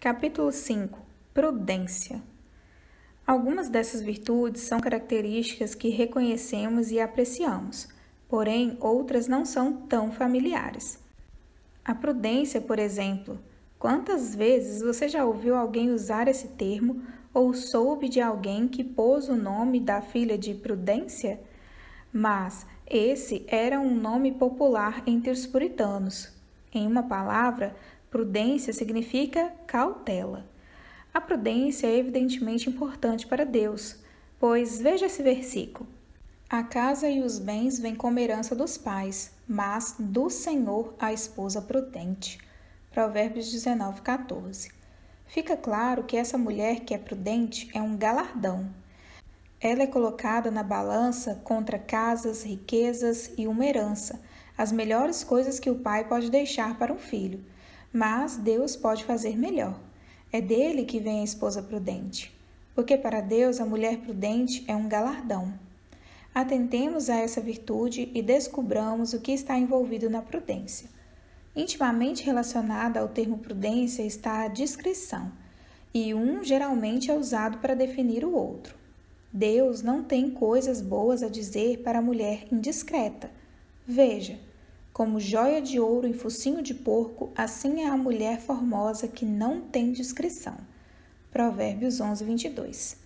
Capítulo 5 Prudência Algumas dessas virtudes são características que reconhecemos e apreciamos, porém outras não são tão familiares. A prudência, por exemplo, quantas vezes você já ouviu alguém usar esse termo ou soube de alguém que pôs o nome da filha de Prudência? Mas esse era um nome popular entre os puritanos. Em uma palavra, prudência significa cautela. A prudência é evidentemente importante para Deus, pois veja esse versículo. A casa e os bens vêm como herança dos pais, mas do Senhor a esposa prudente. Provérbios 19, 14. Fica claro que essa mulher que é prudente é um galardão. Ela é colocada na balança contra casas, riquezas e uma herança, as melhores coisas que o pai pode deixar para um filho. Mas Deus pode fazer melhor. É dele que vem a esposa prudente. Porque para Deus a mulher prudente é um galardão. Atentemos a essa virtude e descubramos o que está envolvido na prudência. Intimamente relacionada ao termo prudência está a discrição, e um geralmente é usado para definir o outro. Deus não tem coisas boas a dizer para a mulher indiscreta. Veja, como joia de ouro em focinho de porco, assim é a mulher formosa que não tem discrição. Provérbios 11, 22.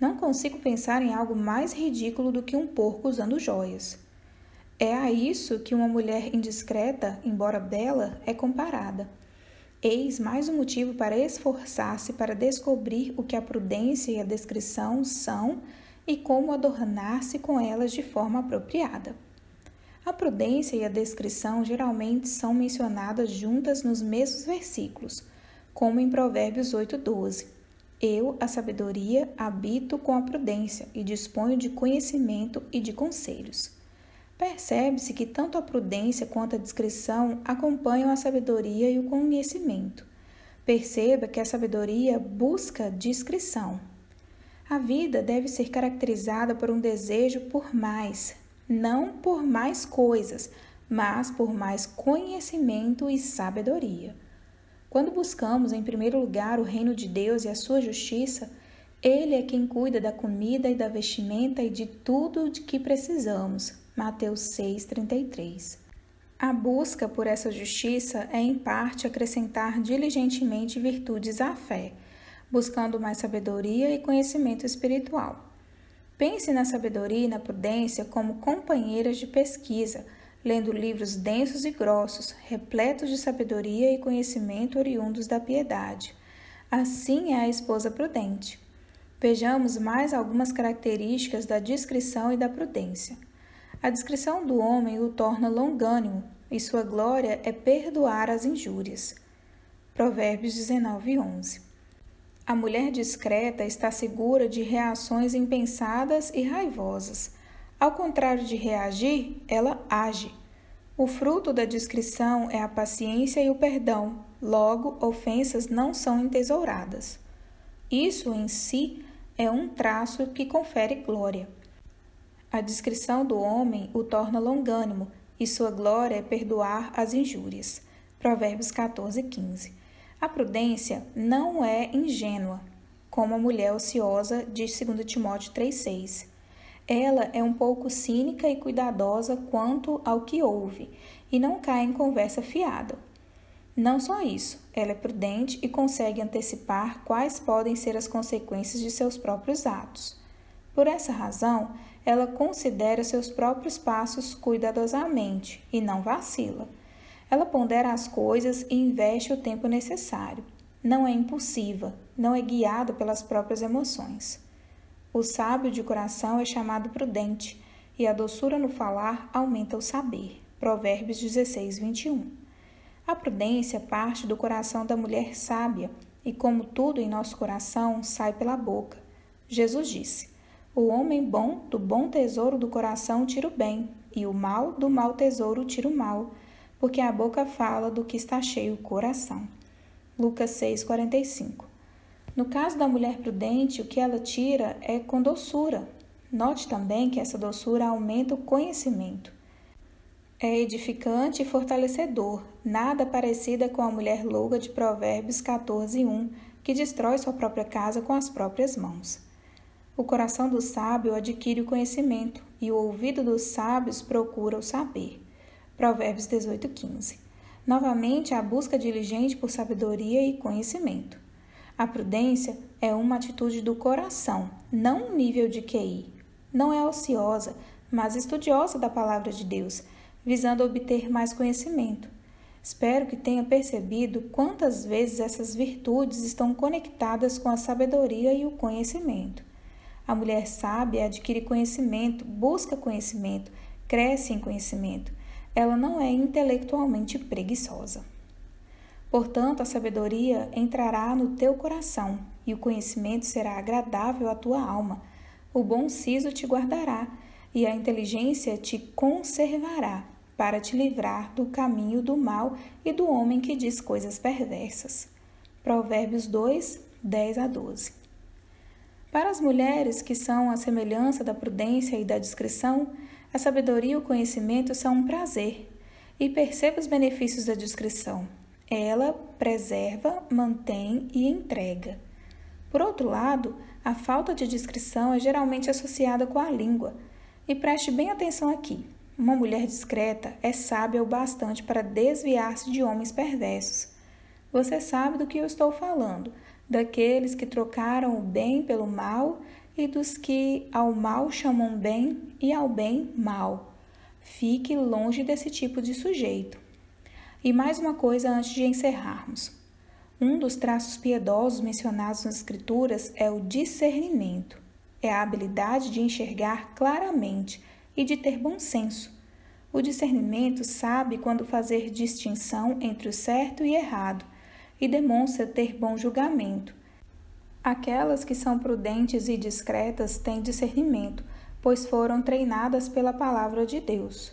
Não consigo pensar em algo mais ridículo do que um porco usando joias. É a isso que uma mulher indiscreta, embora bela, é comparada. Eis mais um motivo para esforçar-se para descobrir o que a prudência e a descrição são e como adornar-se com elas de forma apropriada. A prudência e a descrição geralmente são mencionadas juntas nos mesmos versículos, como em Provérbios 8:12. Eu, a sabedoria, habito com a prudência e disponho de conhecimento e de conselhos. Percebe-se que tanto a prudência quanto a discrição acompanham a sabedoria e o conhecimento. Perceba que a sabedoria busca discrição. A vida deve ser caracterizada por um desejo por mais, não por mais coisas, mas por mais conhecimento e sabedoria. Quando buscamos em primeiro lugar o reino de Deus e a sua justiça, ele é quem cuida da comida e da vestimenta e de tudo de que precisamos. Mateus 6:33. A busca por essa justiça é em parte acrescentar diligentemente virtudes à fé, buscando mais sabedoria e conhecimento espiritual. Pense na sabedoria e na prudência como companheiras de pesquisa lendo livros densos e grossos, repletos de sabedoria e conhecimento oriundos da piedade. Assim é a esposa prudente. Vejamos mais algumas características da discrição e da prudência. A discrição do homem o torna longânimo, e sua glória é perdoar as injúrias. Provérbios 19, 11. A mulher discreta está segura de reações impensadas e raivosas. Ao contrário de reagir, ela age. O fruto da discrição é a paciência e o perdão, logo, ofensas não são entesouradas. Isso em si é um traço que confere glória. A discrição do homem o torna longânimo, e sua glória é perdoar as injúrias. Provérbios 14, 15. A prudência não é ingênua, como a mulher ociosa de 2 Timóteo 3,6. Ela é um pouco cínica e cuidadosa quanto ao que ouve e não cai em conversa fiada. Não só isso, ela é prudente e consegue antecipar quais podem ser as consequências de seus próprios atos. Por essa razão, ela considera seus próprios passos cuidadosamente e não vacila. Ela pondera as coisas e investe o tempo necessário. Não é impulsiva, não é guiada pelas próprias emoções. O sábio de coração é chamado prudente, e a doçura no falar aumenta o saber. Provérbios 16, 21. A prudência parte do coração da mulher sábia, e como tudo em nosso coração sai pela boca. Jesus disse: O homem bom do bom tesouro do coração tira o bem, e o mal do mau tesouro tira o mal, porque a boca fala do que está cheio o coração. Lucas 6, 45. No caso da mulher prudente, o que ela tira é com doçura. Note também que essa doçura aumenta o conhecimento. É edificante e fortalecedor, nada parecida com a mulher louca de Provérbios 14, 1, que destrói sua própria casa com as próprias mãos. O coração do sábio adquire o conhecimento, e o ouvido dos sábios procura o saber. Provérbios 18, 15. Novamente, a busca diligente por sabedoria e conhecimento. A prudência é uma atitude do coração, não um nível de QI. Não é ociosa, mas estudiosa da palavra de Deus, visando obter mais conhecimento. Espero que tenha percebido quantas vezes essas virtudes estão conectadas com a sabedoria e o conhecimento. A mulher sábia adquire conhecimento, busca conhecimento, cresce em conhecimento. Ela não é intelectualmente preguiçosa. Portanto, a sabedoria entrará no teu coração e o conhecimento será agradável à tua alma. O bom siso te guardará e a inteligência te conservará para te livrar do caminho do mal e do homem que diz coisas perversas. Provérbios 2, 10 a 12. Para as mulheres, que são a semelhança da prudência e da discrição, a sabedoria e o conhecimento são um prazer. E perceba os benefícios da discrição. Ela preserva, mantém e entrega. Por outro lado, a falta de discrição é geralmente associada com a língua. E preste bem atenção aqui. Uma mulher discreta é sábia o bastante para desviar-se de homens perversos. Você sabe do que eu estou falando daqueles que trocaram o bem pelo mal e dos que ao mal chamam bem e ao bem mal. Fique longe desse tipo de sujeito. E mais uma coisa antes de encerrarmos. Um dos traços piedosos mencionados nas Escrituras é o discernimento. É a habilidade de enxergar claramente e de ter bom senso. O discernimento sabe quando fazer distinção entre o certo e errado e demonstra ter bom julgamento. Aquelas que são prudentes e discretas têm discernimento, pois foram treinadas pela palavra de Deus.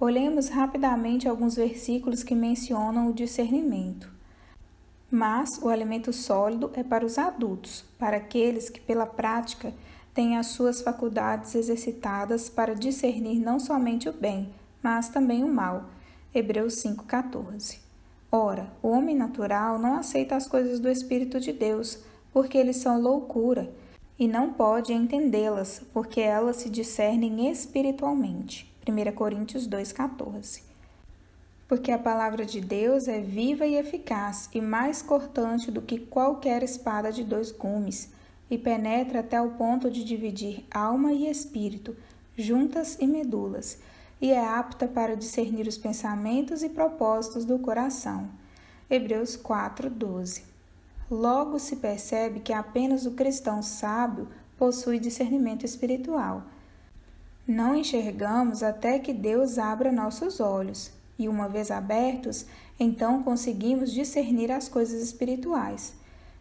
Olhemos rapidamente alguns versículos que mencionam o discernimento. Mas o alimento sólido é para os adultos, para aqueles que, pela prática, têm as suas faculdades exercitadas para discernir não somente o bem, mas também o mal. Hebreus 5,14. Ora, o homem natural não aceita as coisas do Espírito de Deus, porque eles são loucura, e não pode entendê-las, porque elas se discernem espiritualmente. 1 Coríntios 2,14 Porque a palavra de Deus é viva e eficaz, e mais cortante do que qualquer espada de dois gumes, e penetra até o ponto de dividir alma e espírito, juntas e medulas, e é apta para discernir os pensamentos e propósitos do coração. Hebreus 4:12. Logo se percebe que apenas o cristão sábio possui discernimento espiritual. Não enxergamos até que Deus abra nossos olhos, e uma vez abertos, então conseguimos discernir as coisas espirituais.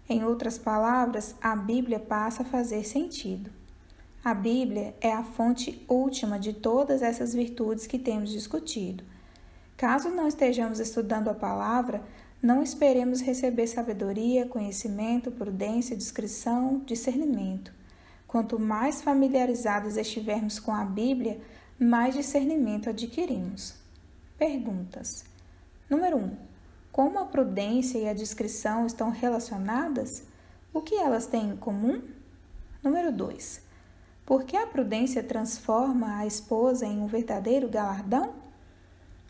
Em outras palavras, a Bíblia passa a fazer sentido. A Bíblia é a fonte última de todas essas virtudes que temos discutido. Caso não estejamos estudando a palavra, não esperemos receber sabedoria, conhecimento, prudência, discrição, discernimento. Quanto mais familiarizados estivermos com a Bíblia, mais discernimento adquirimos. Perguntas. Número 1. Um, como a prudência e a discrição estão relacionadas? O que elas têm em comum? Número 2. Por que a prudência transforma a esposa em um verdadeiro galardão?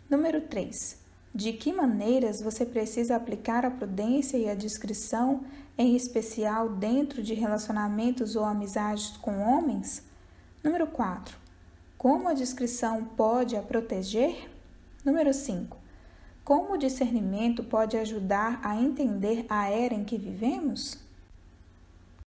Número 3. De que maneiras você precisa aplicar a prudência e a discrição, em especial dentro de relacionamentos ou amizades com homens? Número 4. Como a discrição pode a proteger? Número 5. Como o discernimento pode ajudar a entender a era em que vivemos?